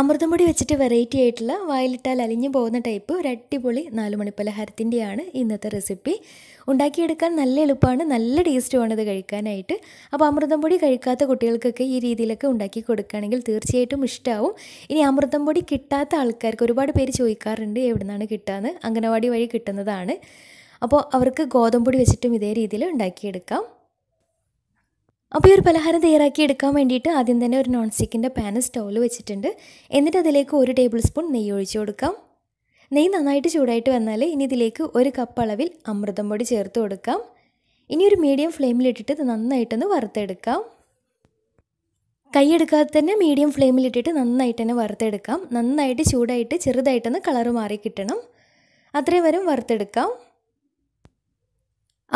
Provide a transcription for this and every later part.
അമൃതം പൊടി വെച്ചിട്ട് വെറൈറ്റി ആയിട്ടുള്ള വായിലിട്ടാൽ അലിഞ്ഞു പോകുന്ന ടൈപ്പ് ഒരു അടിപൊളി നാല് മണി പലഹാരത്തിന്റെയാണ് ഇന്നത്തെ റെസിപ്പി ഉണ്ടാക്കിയെടുക്കാൻ നല്ല എളുപ്പമാണ് നല്ല ടേസ്റ്റുമാണ് ഇത് കഴിക്കാനായിട്ട്. അപ്പോൾ അമൃതം പൊടി കഴിക്കാത്ത കുട്ടികൾക്കൊക്കെ ഈ രീതിയിലൊക്കെ ഉണ്ടാക്കി കൊടുക്കുകയാണെങ്കിൽ തീർച്ചയായിട്ടും ഇഷ്ടമാവും ഇനി അമൃതം പൊടി കിട്ടാത്ത ആൾക്കാർക്ക് ഒരുപാട് പേര് ചോദിക്കാറുണ്ട് എവിടെ നിന്നാണ് കിട്ടാന്ന്. അംഗനവാടി വഴി കിട്ടുന്നതാണ്. അപ്പോൾ അവർക്ക് ഗോതമ്പൊടി വെച്ചിട്ടും ഇതേ രീതിയിൽ ഉണ്ടാക്കിയെടുക്കാം. അപ്പോൾ ഈ ഒരു പലഹാരം തയ്യാറാക്കി എടുക്കാൻ വേണ്ടിയിട്ട് ആദ്യം തന്നെ ഒരു നോൺ സ്റ്റിക്കിന്റെ പാന് സ്റ്റൗവിൽ വെച്ചിട്ടുണ്ട്. എന്നിട്ട് അതിലേക്ക് ഒരു ടേബിൾ സ്പൂൺ നെയ്യ് ഒഴിച്ചു കൊടുക്കാം. നെയ്യ് നന്നായിട്ട് ചൂടായിട്ട് വന്നാൽ ഇനി ഇതിലേക്ക് ഒരു കപ്പ് അളവിൽ അമൃതം പൊടി ചേർത്ത് കൊടുക്കാം. ഇനി ഒരു മീഡിയം ഫ്ലെയിമിലിട്ടിട്ട് ഇത് നന്നായിട്ടൊന്ന് വറുത്തെടുക്കാം. കൈയെടുക്കാതെ തന്നെ മീഡിയം ഫ്ലെയിമിലിട്ടിട്ട് നന്നായിട്ട് തന്നെ വറുത്തെടുക്കാം. നന്നായിട്ട് ചൂടായിട്ട് ചെറുതായിട്ടൊന്ന് കളറ് മാറി കിട്ടണം. അത്രയും വരും വറുത്തെടുക്കാം.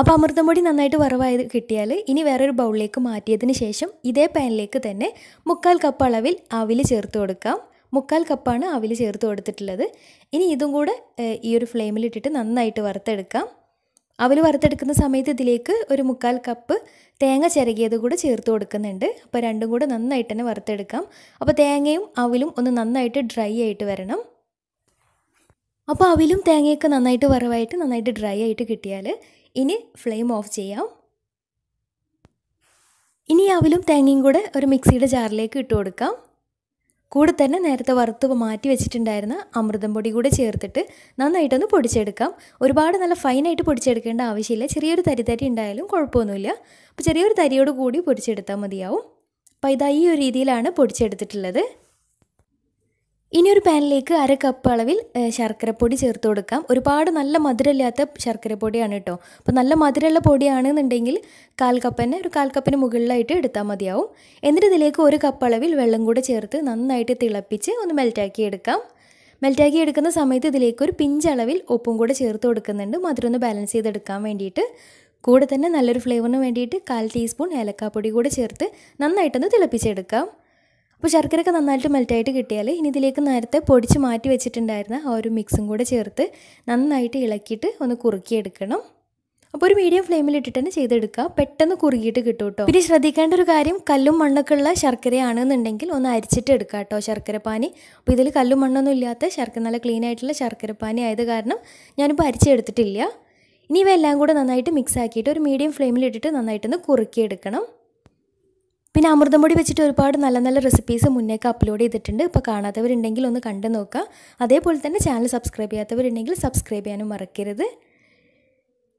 അപ്പോൾ അമൃതം പൊടി നന്നായിട്ട് വറവായത് കിട്ടിയാൽ ഇനി വേറൊരു ബൗളിലേക്ക് മാറ്റിയതിന് ശേഷം ഇതേ പാനിലേക്ക് തന്നെ മുക്കാൽ കപ്പ് അളവിൽ അവിൽ ചേർത്ത് കൊടുക്കാം. മുക്കാൽ കപ്പാണ് അവിൽ ചേർത്ത് കൊടുത്തിട്ടുള്ളത്. ഇനി ഇതും കൂടെ ഈ ഒരു ഫ്ലെയിമിലിട്ടിട്ട് നന്നായിട്ട് വറുത്തെടുക്കാം. അവൽ വറുത്തെടുക്കുന്ന സമയത്ത് ഇതിലേക്ക് ഒരു മുക്കാൽ കപ്പ് തേങ്ങ ചിരകിയത് കൂടെ ചേർത്ത് കൊടുക്കുന്നുണ്ട്. അപ്പോൾ രണ്ടും കൂടെ നന്നായിട്ട് തന്നെ വറുത്തെടുക്കാം. അപ്പോൾ തേങ്ങയും അവിലും ഒന്ന് നന്നായിട്ട് ഡ്രൈ ആയിട്ട് വരണം. അപ്പോൾ അവിലും തേങ്ങയൊക്കെ നന്നായിട്ട് വറവായിട്ട് നന്നായിട്ട് ഡ്രൈ ആയിട്ട് കിട്ടിയാൽ ഇനി ഫ്ലെയിം ഓഫ് ചെയ്യാം. ഇനി അവലും തേങ്ങയും കൂടെ ഒരു മിക്സിയുടെ ജാറിലേക്ക് ഇട്ട് കൊടുക്കാം. കൂടെ തന്നെ നേരത്തെ വറുത്ത് മാറ്റി വെച്ചിട്ടുണ്ടായിരുന്ന അമൃതം പൊടി കൂടെ ചേർത്തിട്ട് നന്നായിട്ടൊന്ന് പൊടിച്ചെടുക്കാം. ഒരുപാട് നല്ല ഫൈനായിട്ട് പൊടിച്ചെടുക്കേണ്ട ആവശ്യമില്ല. ചെറിയൊരു തരി തരി ഉണ്ടായാലും കുഴപ്പമൊന്നുമില്ല. അപ്പോൾ ചെറിയൊരു തരിയോട് കൂടി പൊടിച്ചെടുത്താൽ മതിയാവും. അപ്പോൾ ഇതാ ഈ ഒരു രീതിയിലാണ് പൊടിച്ചെടുത്തിട്ടുള്ളത്. ഇനി ഒരു പാനിലേക്ക് അര കപ്പ് അളവിൽ ശർക്കരപ്പൊടി ചേർത്ത് കൊടുക്കാം. ഒരുപാട് നല്ല മധുരമില്ലാത്ത ശർക്കരപ്പൊടിയാണ് കേട്ടോ. അപ്പോൾ നല്ല മധുരമുള്ള പൊടിയാണെന്നുണ്ടെങ്കിൽ കാൽ കപ്പ് തന്നെ ഒരു കാൽ കപ്പിന് മുകളിലായിട്ട് എടുത്താൽ മതിയാവും. എന്നിട്ട് ഇതിലേക്ക് ഒരു കപ്പ് അളവിൽ വെള്ളം കൂടെ ചേർത്ത് നന്നായിട്ട് തിളപ്പിച്ച് ഒന്ന് മെൽറ്റാക്കി എടുക്കാം. മെൽറ്റാക്കി എടുക്കുന്ന സമയത്ത് ഇതിലേക്ക് ഒരു പിഞ്ചളവിൽ ഉപ്പും കൂടെ ചേർത്ത് കൊടുക്കുന്നുണ്ട്. മധുരം ഒന്ന് ബാലൻസ് ചെയ്തെടുക്കാൻ വേണ്ടിയിട്ട്. കൂടെ തന്നെ നല്ലൊരു ഫ്ലേവറിന് വേണ്ടിയിട്ട് കാൽ ടീസ്പൂൺ ഏലക്കാപ്പൊടി കൂടെ ചേർത്ത് നന്നായിട്ടൊന്ന് തിളപ്പിച്ചെടുക്കാം. അപ്പോൾ ശർക്കരയൊക്കെ നന്നായിട്ട് മെൽറ്റായിട്ട് കിട്ടിയാൽ ഇനി ഇതിലേക്ക് നേരത്തെ പൊടിച്ച് മാറ്റി വെച്ചിട്ടുണ്ടായിരുന്ന ആ ഒരു മിക്സും കൂടെ ചേർത്ത് നന്നായിട്ട് ഇളക്കിയിട്ട് ഒന്ന് കുറുക്കിയെടുക്കണം. അപ്പോൾ ഒരു മീഡിയം ഫ്ലെയിമിൽ ഇട്ടിട്ട് തന്നെ ചെയ്തെടുക്കുക പെട്ടെന്ന് കുറുകിയിട്ട് കിട്ടും കേട്ടോ. പിന്നെ ശ്രദ്ധിക്കേണ്ട ഒരു കാര്യം കല്ലും മണ്ണൊക്കെ ഉള്ള ശർക്കരയാണെന്നുണ്ടെങ്കിൽ ഒന്ന് അരിച്ചിട്ട് എടുക്കുക കേട്ടോ ശർക്കരപ്പാനി. അപ്പോൾ ഇതിൽ കല്ലും മണ്ണൊന്നും ഇല്ലാത്ത ശർക്കര നല്ല ക്ലീൻ ആയിട്ടുള്ള ശർക്കരപ്പാനി ആയത് കാരണം ഞാനിപ്പോൾ അരിച്ചെടുത്തിട്ടില്ല. ഇനി ഇവയെല്ലാം കൂടെ നന്നായിട്ട് മിക്സ് ആക്കിയിട്ട് ഒരു മീഡിയം ഫ്ലെയിമിൽ ഇട്ടിട്ട് നന്നായിട്ടൊന്ന് കുറുക്കിയെടുക്കണം. പിന്നെ അമൃതം പൊടി വെച്ചിട്ട് ഒരുപാട് നല്ല നല്ല റെസിപ്പീസ് മുന്നേക്ക് അപ്ലോഡ് ചെയ്തിട്ടുണ്ട്. ഇപ്പോൾ കാണാത്തവരുണ്ടെങ്കിൽ ഒന്ന് കണ്ടു നോക്കുക. അതേപോലെ തന്നെ ചാനൽ സബ്സ്ക്രൈബ് ചെയ്യാത്തവരുണ്ടെങ്കിൽ സബ്സ്ക്രൈബ് ചെയ്യാനും മറക്കരുത്.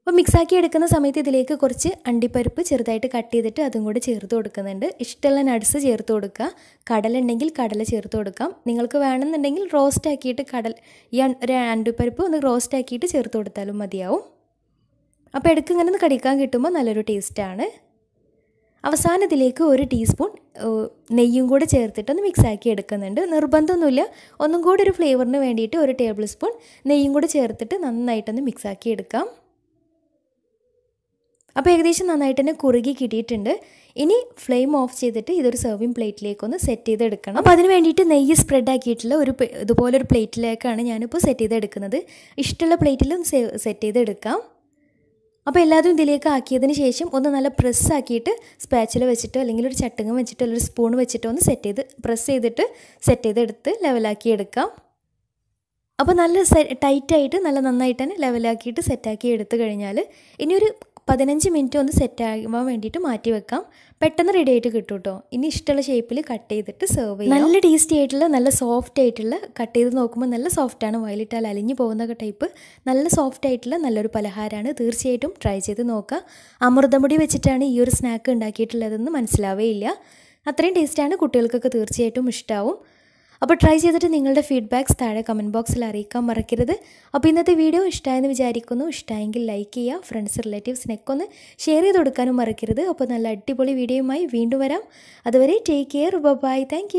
അപ്പോൾ മിക്സാക്കി എടുക്കുന്ന സമയത്ത് ഇതിലേക്ക് കുറച്ച് അണ്ടിപ്പരിപ്പ് ചെറുതായിട്ട് കട്ട് ചെയ്തിട്ട് അതും കൂടി ചേർത്ത് കൊടുക്കുന്നുണ്ട്. ഇഷ്ടമുള്ള നട്സ് ചേർത്ത് കൊടുക്കുക. കടല ഉണ്ടെങ്കിൽ കടല ചേർത്ത് കൊടുക്കാം. നിങ്ങൾക്ക് വേണമെന്നുണ്ടെങ്കിൽ റോസ്റ്റ് ആക്കിയിട്ട് കടൽ ഈ അണ്ടിപ്പരിപ്പ് ഒന്ന് റോസ്റ്റ് ആക്കിയിട്ട് ചേർത്ത് കൊടുത്താലും മതിയാവും. അപ്പോൾ ഇടയ്ക്ക് ഒന്ന് കടിക്കാൻ കിട്ടുമ്പോൾ നല്ലൊരു ടേസ്റ്റാണ് അവസാനം ഇതിലേക്ക് ഒരു ടീസ്പൂൺ നെയ്യും കൂടെ ചേർത്തിട്ട് ഒന്ന് മിക്സാക്കി എടുക്കുന്നുണ്ട്. നിർബന്ധമൊന്നുമില്ല. ഒന്നും കൂടി ഒരു ഫ്ലേവറിന് വേണ്ടിയിട്ട് ഒരു ടേബിൾ സ്പൂൺ നെയ്യും കൂടെ ചേർത്തിട്ട് നന്നായിട്ടൊന്ന് മിക്സാക്കി എടുക്കാം. അപ്പോൾ ഏകദേശം നന്നായിട്ട് തന്നെ കുറുകി കിട്ടിയിട്ടുണ്ട്. ഇനി ഫ്ലെയിം ഓഫ് ചെയ്തിട്ട് ഇതൊരു പ്ലേറ്റിലേക്ക് ഒന്ന് സെറ്റ് ചെയ്തെടുക്കണം. അപ്പോൾ അതിന് വേണ്ടിയിട്ട് നെയ്യ് സ്പ്രെഡ് ആക്കിയിട്ടുള്ള ഒരു ഇതുപോലൊരു പ്ലേറ്റിലേക്കാണ് ഞാനിപ്പോൾ സെറ്റ് ചെയ്തെടുക്കുന്നത്. ഇഷ്ടമുള്ള പ്ലേറ്റിലും സെറ്റ് ചെയ്തെടുക്കാം. അപ്പോൾ എല്ലാതും ഇതിലേക്ക് ആക്കിയതിന് ശേഷം ഒന്ന് നല്ല പ്രസ് ആക്കിയിട്ട് സ്പാച്ചിൽ വെച്ചിട്ടോ അല്ലെങ്കിൽ ഒരു ചട്ടങ്ങം വെച്ചിട്ടോ അല്ലെങ്കിൽ ഒരു സ്പൂൺ വെച്ചിട്ടോ ഒന്ന് സെറ്റ് ചെയ്ത് പ്രസ് ചെയ്തിട്ട് സെറ്റ് ചെയ്തെടുത്ത് ലെവലാക്കി എടുക്കാം. അപ്പോൾ നല്ല ടൈറ്റായിട്ട് നല്ല നന്നായിട്ട് തന്നെ ലെവലാക്കിയിട്ട് സെറ്റാക്കി എടുത്തു കഴിഞ്ഞാൽ ഇനിയൊരു പതിനഞ്ച് മിനിറ്റ് ഒന്ന് സെറ്റ് ആകുമ്പോൾ വേണ്ടിയിട്ട് മാറ്റി വെക്കാം. പെട്ടെന്ന് റെഡി ആയിട്ട് കിട്ടും കേട്ടോ ഇനി ഇഷ്ടമുള്ള ഷേപ്പിൽ കട്ട് ചെയ്തിട്ട് സെർവ് ചെയ്യാം. നല്ല ടേസ്റ്റി ആയിട്ടുള്ള നല്ല സോഫ്റ്റ് ആയിട്ടുള്ള കട്ട് ചെയ്ത് നോക്കുമ്പോൾ നല്ല സോഫ്റ്റാണ് വയലിട്ടാൽ അലിഞ്ഞു പോകുന്ന ടൈപ്പ് നല്ല സോഫ്റ്റ് ആയിട്ടുള്ള നല്ലൊരു പലഹാരമാണ്. തീർച്ചയായിട്ടും ട്രൈ ചെയ്ത് നോക്കുക അമൃതമുടി വെച്ചിട്ടാണ് ഈ ഒരു സ്നാക്ക് ഉണ്ടാക്കിയിട്ടുള്ളതെന്ന് മനസ്സിലാവേ ഇല്ല അത്രയും ടേസ്റ്റാണ് കുട്ടികൾക്കൊക്കെ തീർച്ചയായിട്ടും ഇഷ്ടമാവും അപ്പോൾ ട്രൈ ചെയ്തിട്ട് നിങ്ങളുടെ ഫീഡ്ബാക്ക്സ് താഴെ കമന്റ് ബോക്സിൽ അറിയിക്കാൻ മറക്കരുത്. അപ്പോൾ ഇന്നത്തെ വീഡിയോ ഇഷ്ടമായെന്ന് വിചാരിക്കുന്നു. ഇഷ്ടമായെങ്കിൽ ലൈക്ക് ചെയ്യുക ഫ്രണ്ട്സ് റിലേറ്റീവ്സിനൊക്കെ ഒന്ന് ഷെയർ ചെയ്ത് കൊടുക്കാനും മറക്കരുത്. അപ്പോൾ നല്ല അടിപൊളി വീഡിയോയുമായി വീണ്ടും വരാം. അതുവരെ ടേക്ക് കെയർ ബൈ താങ്ക്